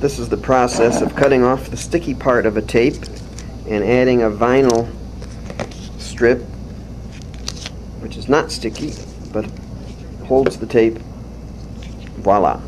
This is the process of cutting off the sticky part of a tape and adding a vinyl strip, which is not sticky, but holds the tape. Voila.